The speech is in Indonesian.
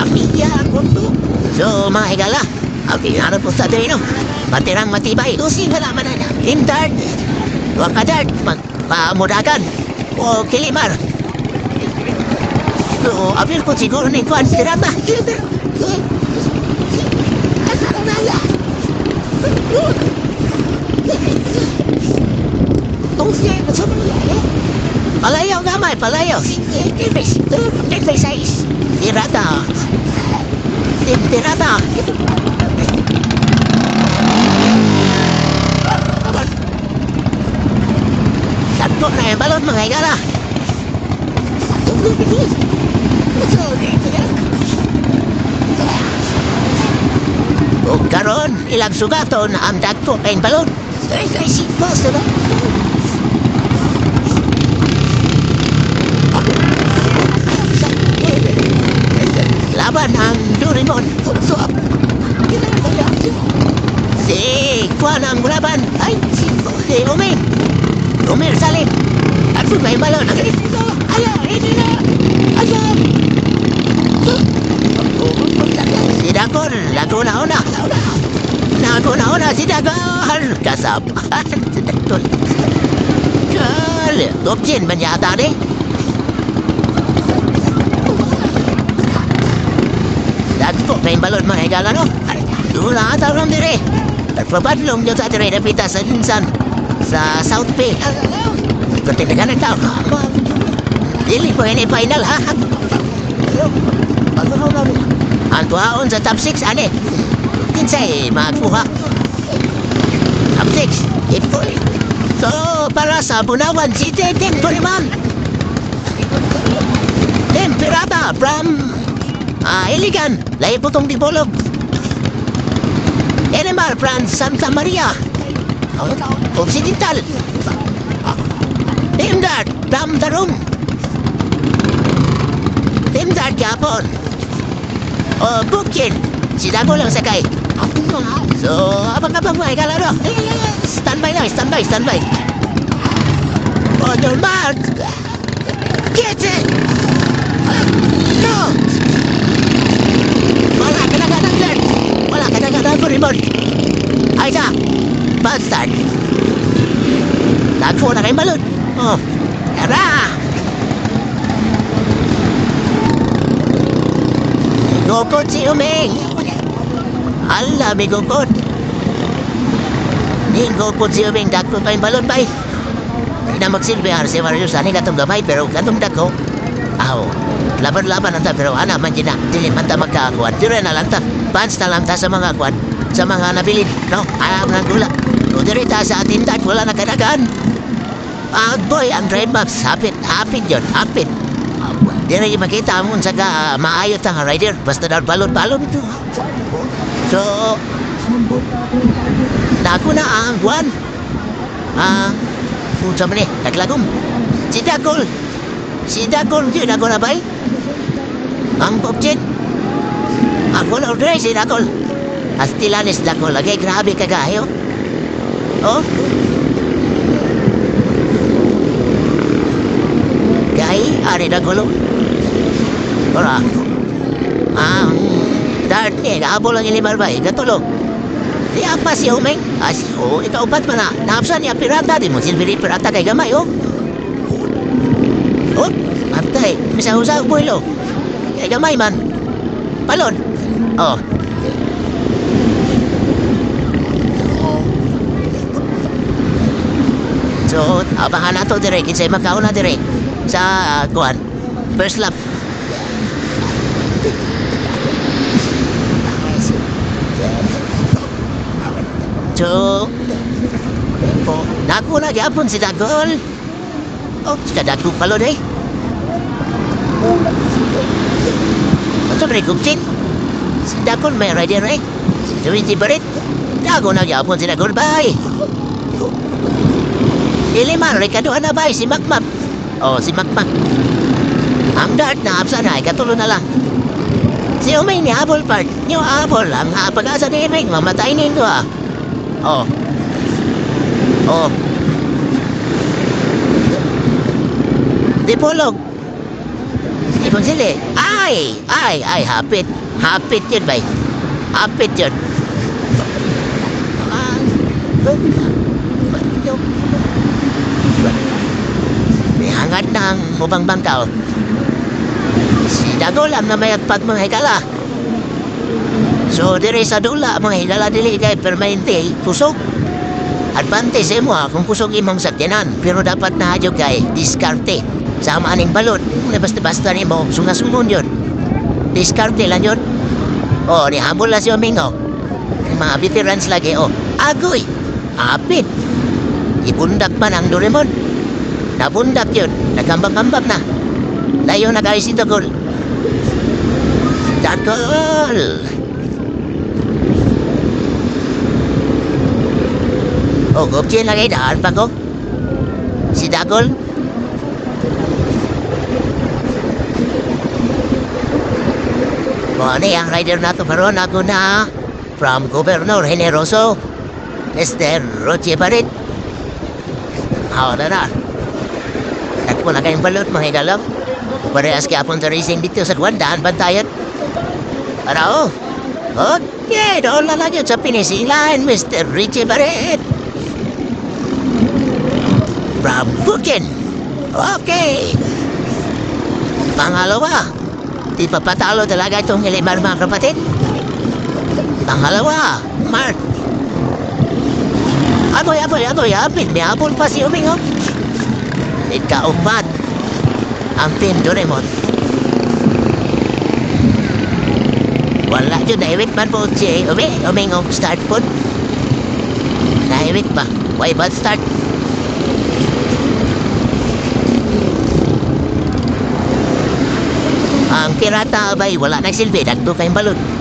Amiya ko. So, mga higala, ang pinarap ko sa dreno. Matirang matibay. Tusi nga naman na. Hindard. Huwag ka dart. Magpamuragan. O kilimar. So, Kwan Sirata. Palayaw gamay, palayaw. Tirata. Tirata. Sakto na yung balon mga igala. Karon, ilang sugaton ang dagko kayong balon. Ay, ay, si na Laban ang Doraemon. Si Kwan ang laban. Ay, si, si Umir. Umir Salim. Ako may balon. Ayaw, hindi na. Ayaw. Si Dakon, Laguna-una. Laguna-una, si Dakon. Kasabahan. Si Dakon. Kal, Dobjin man yata ni. Dagpo kayong balon mga higala no? Dula ata ron dire. Nagpapadlong dyan sa atin rin pitasan minsan sa South Bay. Kung tinagan ang tao ko, dili po yun final ha. Ang tuhaon sa top 6, ane. Kinsay, magpuha. Top 6, ito So, para sa Bunawan City, din po naman. Din, Pirata, from uh, Iligan, layo po itong Dibolog. Animal Plan Santa Maria. Occidental. Imdad, Damdarum. Imdad, Japan. Oh, Bukit. Sinago lang sa kay. So, abang-abang mo ay kalaro. Standby lang, standby, standby. Oh, normal. Bastard! Tagpo na kay balon. Oh, tara! Gukot si Umeng! Hala, may gukot! Ning gukot si Umeng, dagpo pa yung balon ba Hindi na magsilbihan si Mario Sani katong gamay, pero katong dako. Aw, laban-laban ang pero ana man dyan na, dili man ta magkakakuan. Dire na lang ta, pants na lang ta sa mga kuan, sa mga nabilin, no? Ayaw ng gula. Kung sa na kadagaan. Ah, boy, ang maps, hapit, hapit yun, hapit. Dire yung makita mo sa ka, maayot ang rider, basta daw balon-balon ito. So, dako na ang kuan. Ah, Punta man eh, naglagom. Si Dagol. Si Dagol, yun ako na ba eh? Ang popchin. Ako na order si Dagol. Astilanes Dagol, lagay grabe kagayo. Oh? Gay, ari Dagol. Ora. Ah, dart eh, gaabo lang ilimar ba eh, gatulog. Di apa si Umeng? As, oh, ikaw ba't man na? Naapsan niya pirata, di mo silbiri pirata kay gamay, oh. Oh, atay, misa usa boy lo. Kay gamay man. Palon. Oh. So, abangan na to dire, kinsay magkaon na dire sa uh, kuan. First lap. So, oh, dako na gyapon si Dagol. Oh, si Dagol palo day. Ito rin kumtin. Si Dagol may rider eh. Si Twenty Barit. Dago na gyapon si Dagol bay. Iliman, Ricardo na bay, si Makmak. Oh, si Makmak. Ang dart na apsa na, ikatulo na lang. Si Umay ni Apple Park. Yung Apple, ang pag-asa ni Ring, mamatay nito ah. Oh. Oh. Dipolog. ibang sili. Ay, ay, ay, hapit. Hapit yun, bay. Hapit yun. Ah, May hangat ng mubang bangkaw. Si Dagolam na may agpat mga higala. So, dire sa dula, mga higala dili kay permanente, pusok. Advante sa imo ha, kung pusok imong sakyanan, pero dapat na hadyo kay diskarte. Sama aning balot, basta-basta ni mo, sunga-sungon yun. Diskarte lang yun. O, ni hambol na si Omingo. Mga veterans lagi, o, agoy, apit. Ibundak pa ng Doraemon. Nabundak yun, nagambak-ambak na. Layo na guys si Dagol. Dagol! Oh, gopche lagi daan pa ko. Si Dagol. Mo ni ang rider na to karon ako na from Governor Generoso Mr. Roche Barit. How na na kayong balot mga higalam. Parehas kaya punta racing dito sa Guandaan, Bantayan. Ano? Okay, doon na lang yun sa finishing line, Mr. Richie Barret. From Bookin. Okay. Pangalawa, di pa patalo talaga itong ilimar mga kapatid. Pangalawa, Mark. Aboy, aboy, aboy, apin. May apol pa si Umingo. Ikaupat, ang Team Doraemon. Wala yun, naiwit man po si Umi, Umingo, start po. Naiwit pa. Why bad start? Ang pirata abay, wala nagsilbi, dagdo kayong balon.